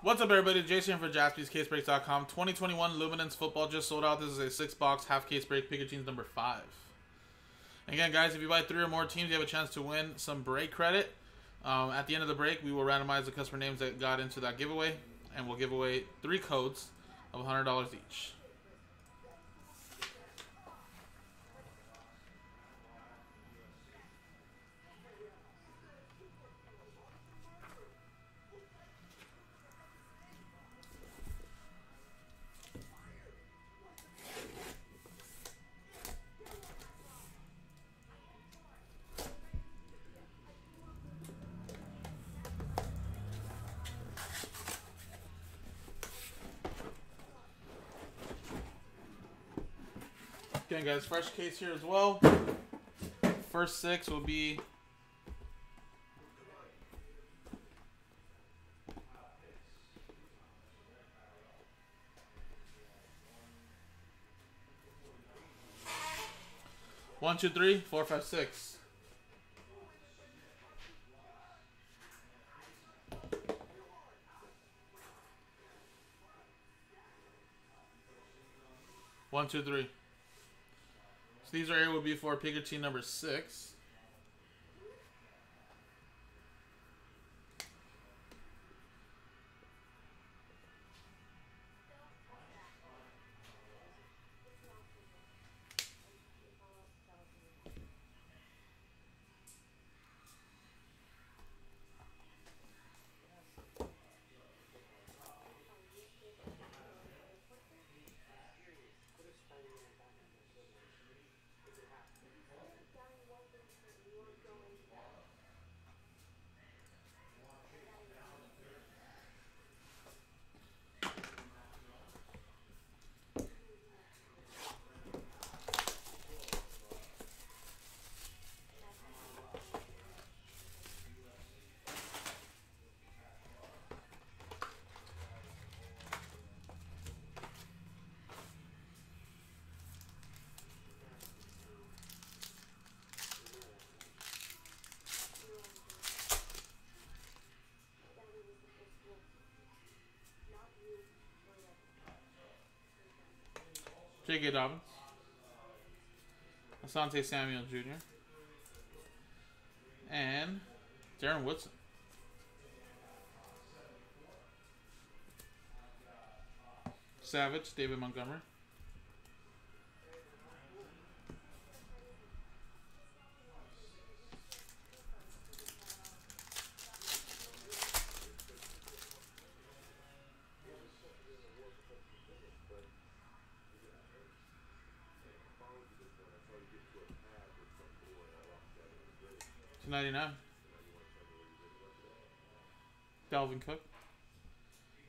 What's up, everybody? Jason for JaspysCaseBreaks.com. 2021 Luminance Football just sold out. This is a six-box half case break. Teams number five. Again, guys, if you buy three or more teams, you have a chance to win some break credit. Um, at the end of the break, we will randomize the customer names that got into that giveaway, and we'll give away three codes of $100 each. Okay, guys, fresh case here as well. First six will be one, two, three, four, five, six. One, two, three. So these are here would be for Pikachu number six. J.K. Dobbins. Asante Samuel Jr. And Darren Woodson. Savage, David Montgomery. 99. Dalvin Cook.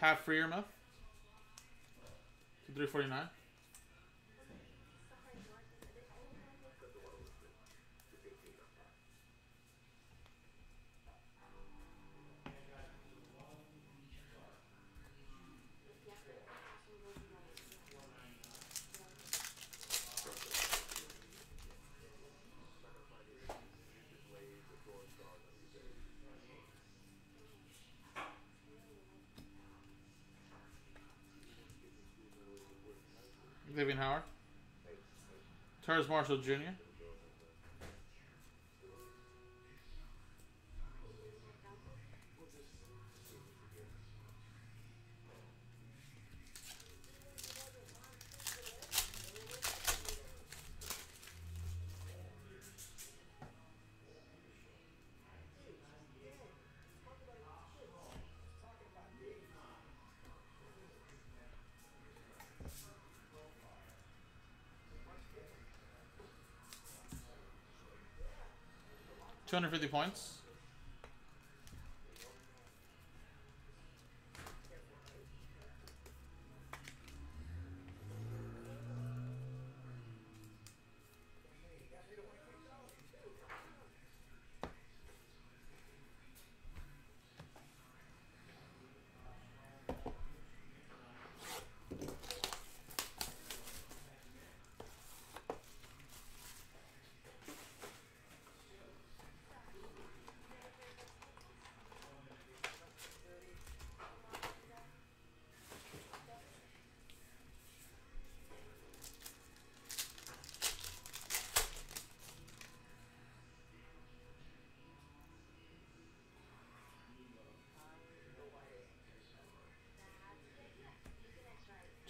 Pat Freiermuth. 349. Xavien Howard. Terrace Marshall Jr. Two hundred fifty points.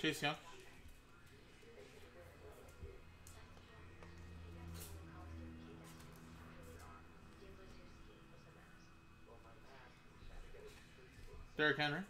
Chase Young. Derrick Henry.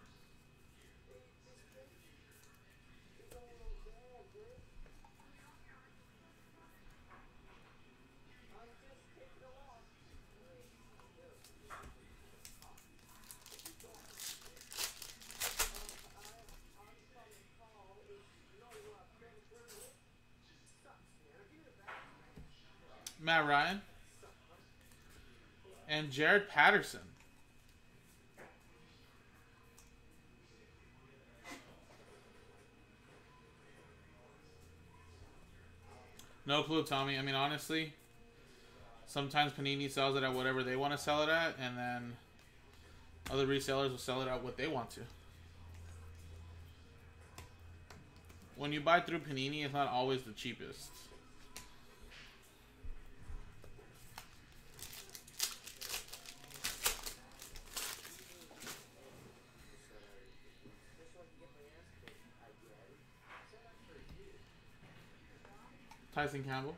And Jaret Patterson. No clue, Tommy. I mean, honestly, sometimes Panini sells it at whatever they want to sell it at, and then other resellers will sell it at what they want to. When you buy through Panini, it's not always the cheapest. Tyson Campbell.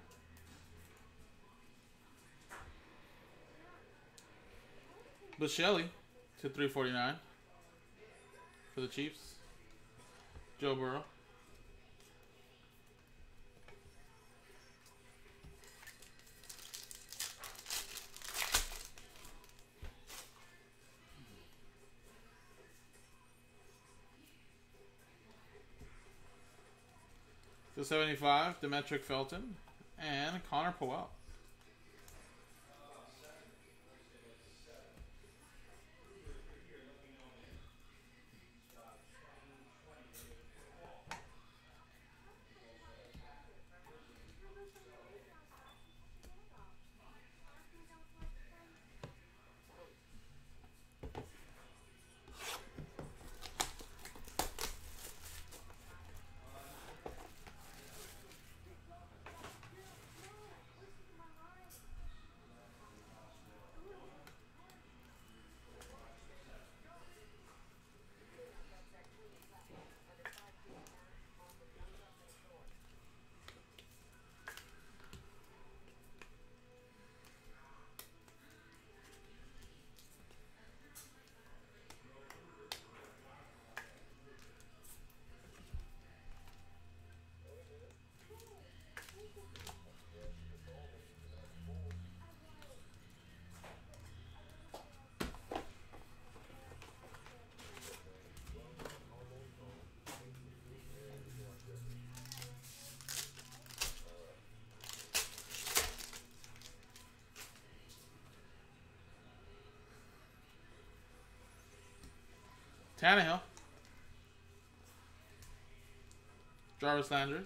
But Shelley to 349 for the Chiefs. Joe Burrow. To 75, Demetric Felton and Cornell Powell. Tannehill. Jarvis Landry.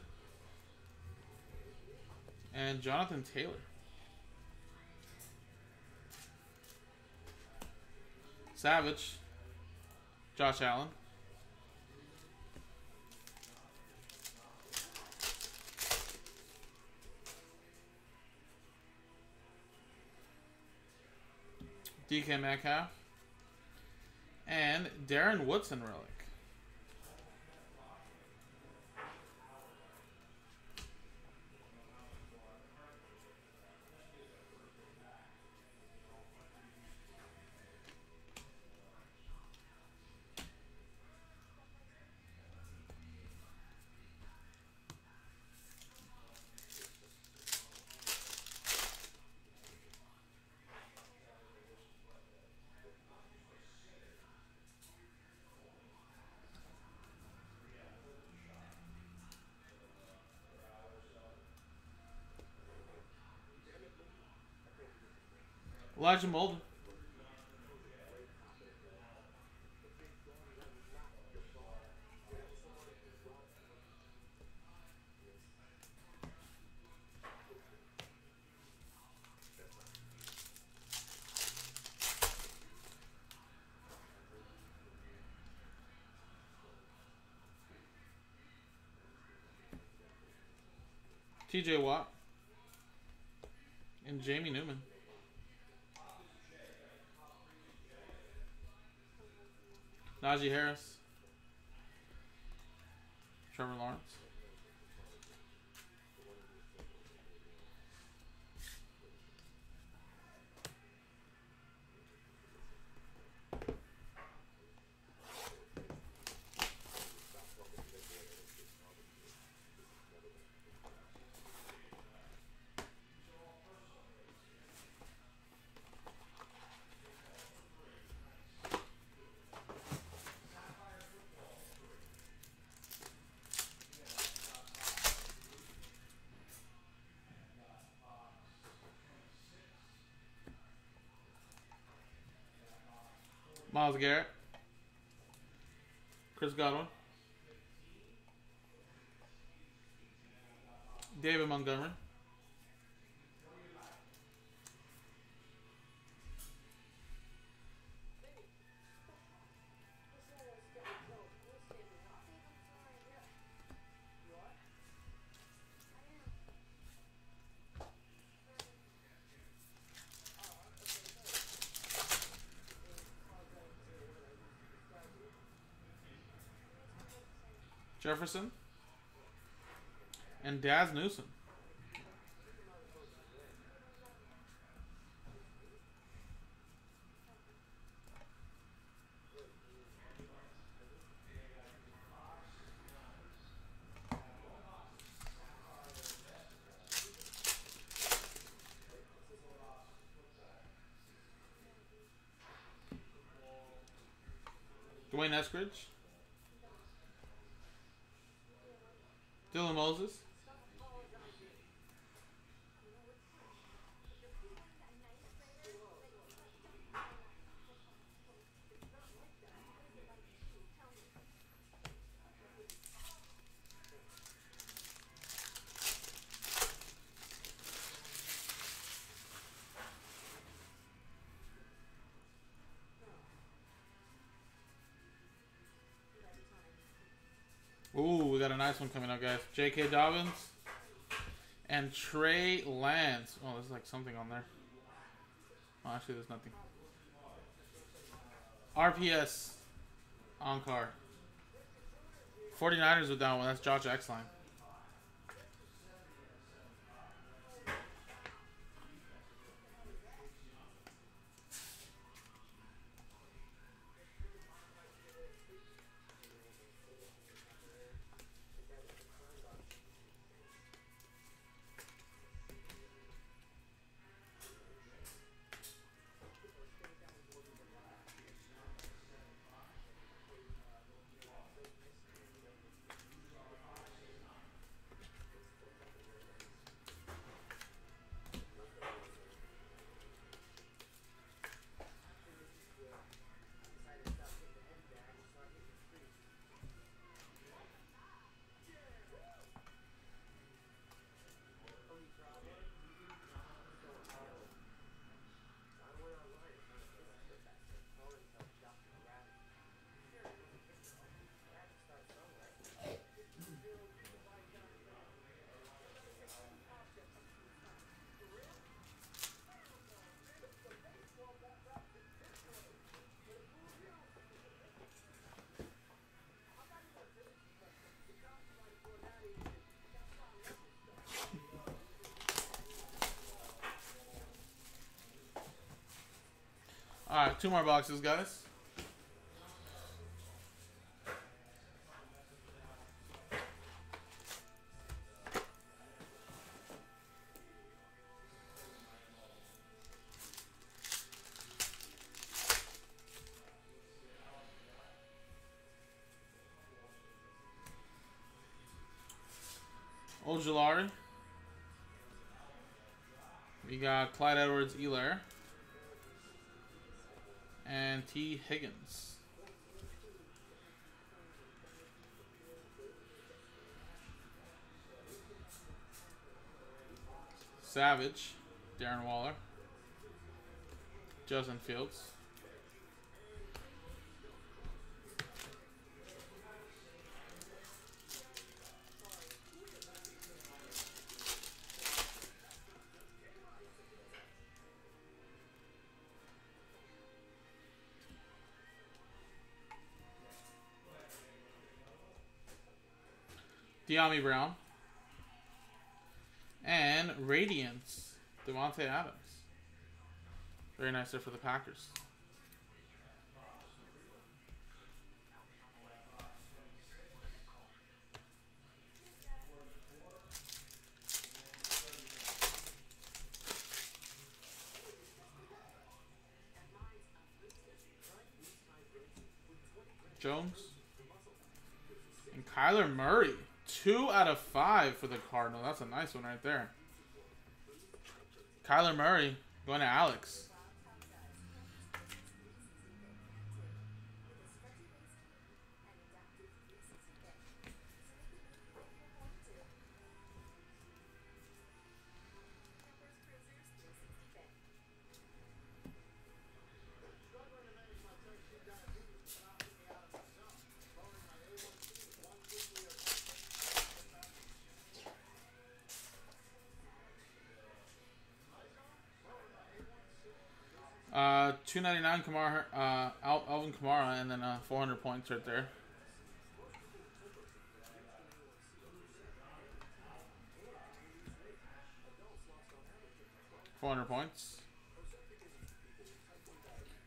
And Jonathan Taylor. Savage. Josh Allen. DK Metcalf and Darren Woodson relic. Elijah Molden. TJ Watt and Jamie Newman. Najee Harris. Trevor Lawrence. Myles Garrett. Chris Godwin. David Montgomery. Jefferson. And Dazz Newsome. Dylan Moses. Ooh, we got a nice one coming up, guys. J.K. Dobbins and Trey Lance. Oh, there's like something on there. Oh, actually, there's nothing. RPS on car. 49ers with that one. That's Josh Exline. All two more boxes, guys. Old Ojulari. We got Clyde Edwards Helaire and Tee Higgins. Savage, Darren Waller, Justin Fields. Dyami Brown. And Radiance, Davante Adams. Very nice there for the Packers. Jones. And Kyler Murray. Two out of five for the Cardinal. That's a nice one right there. Kyler Murray going to Alex. Uh, two ninety nine Kamara, uh, Al- Alvin Kamara, and then uh, four hundred points right there. Four hundred points.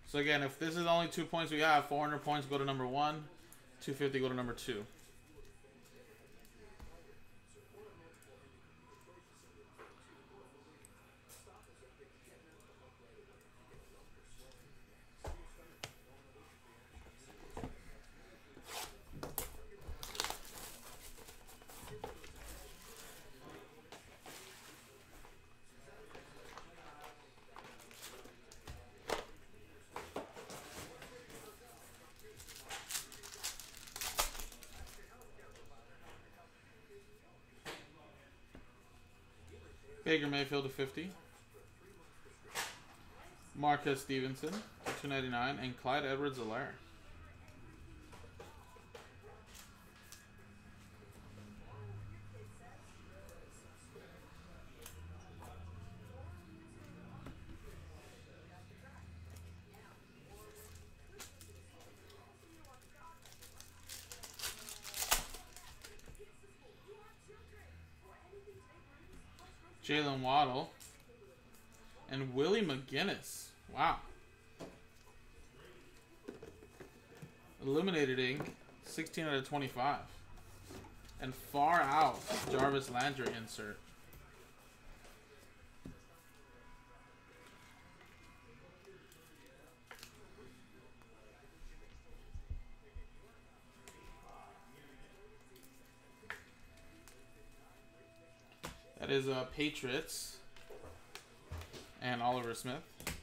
So again, if this is only two points we have, four hundred points go to number one, two fifty go to number two. Baker Mayfield to 50. Marquez Stevenson to 299. And Clyde Edwards Jaylen Waddle, and Willie McGinnis. Wow. Illuminated ink, 16 out of 25. And far out, Jarvis Landry insert. Is uh, Patriots and Oliver Smith.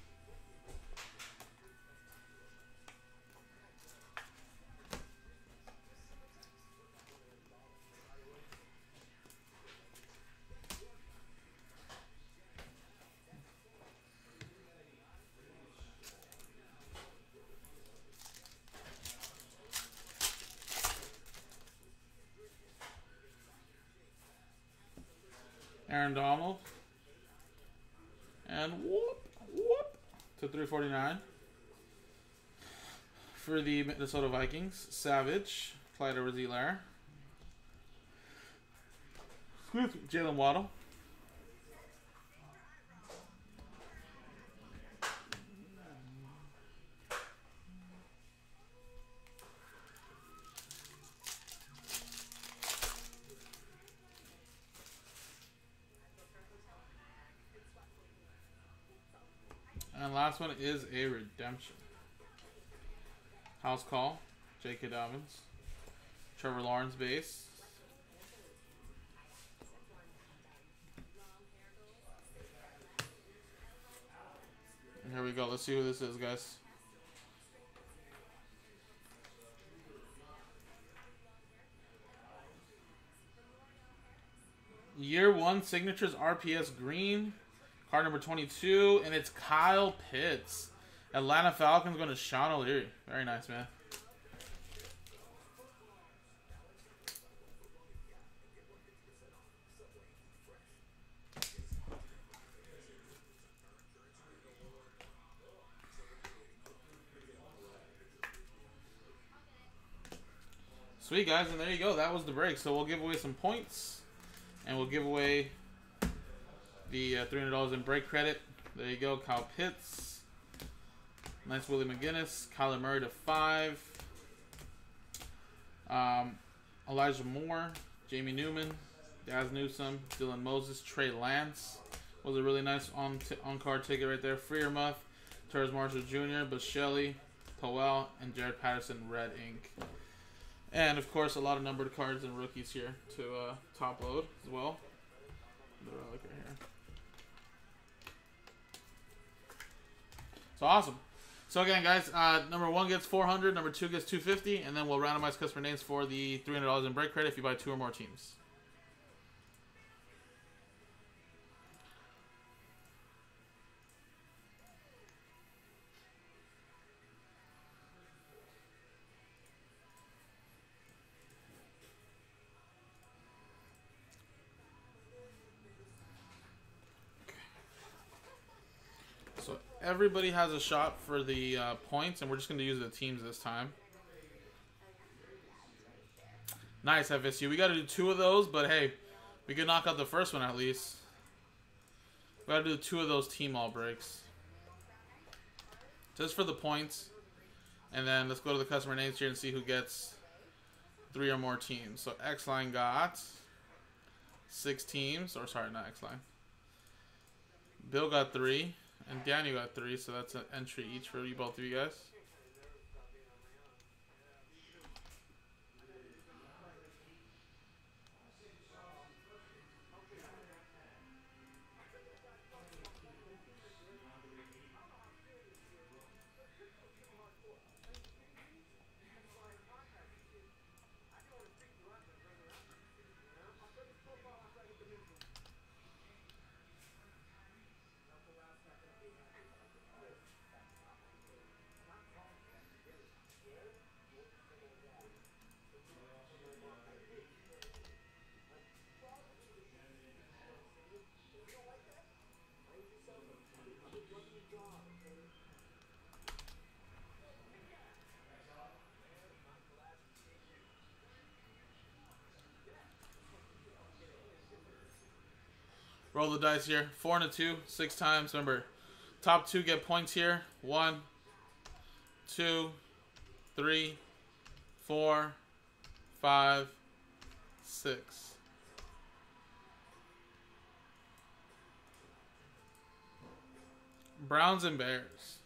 Aaron Donald. And whoop, whoop to 349. For the Minnesota Vikings, Savage, Clyde Edwards-Helaire. Jaylen Waddle. Last one is a redemption. House call, J.K. Dobbins, Trevor Lawrence base. And here we go. Let's see who this is, guys. Year one signatures RPS green. Card number 22, and it's Kyle Pitts. Atlanta Falcons going to Sean O'Leary. Very nice, man. Sweet guys, and there you go. That was the break. So we'll give away some points, and we'll give away the uh, $300 in break credit. There you go, Kyle Pitts. Nice Willie McGinnis. Kyler Murray to five. Um, Elijah Moore, Jamie Newman, Dazz Newsome, Dylan Moses, Trey Lance was a really nice on on card ticket right there. Freiermuth, Terrace Marshall Jr., Basheli, Powell, and Jaret Patterson, Red Ink. And of course, a lot of numbered cards and rookies here to uh, top load as well. The relic So awesome. So again, guys, uh, number one gets 400, number two gets 250, and then we'll randomize customer names for the $300 in break credit if you buy two or more teams. Everybody has a shot for the uh, points, and we're just going to use the teams this time. Nice, FSU. We got to do two of those, but hey, we could knock out the first one at least. We got to do two of those team all breaks. Just for the points. And then let's go to the customer names here and see who gets three or more teams. So Exline got six teams. Or sorry, not Exline. Bill got three. And Daniel got three, so that's an entry each for you both of you guys. Roll the dice here. Four and a two, six times. Remember, top two get points here. One, two, three, four, five, six. Browns and Bears.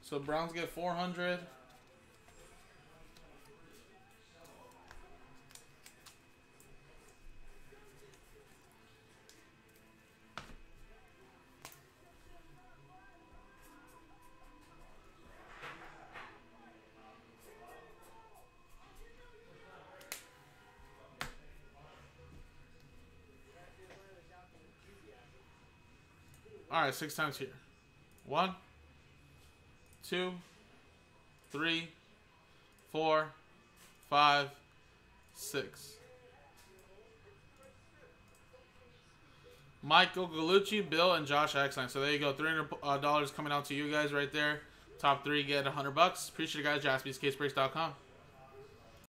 So Browns get 400. Alright, six times here. One, two, three, four, five, six. Michael Galucci, Bill, and Josh Exline. So there you go. $300 uh, coming out to you guys right there. Top three get 100 bucks. Appreciate it, guys. JaspysCaseBreaks.com.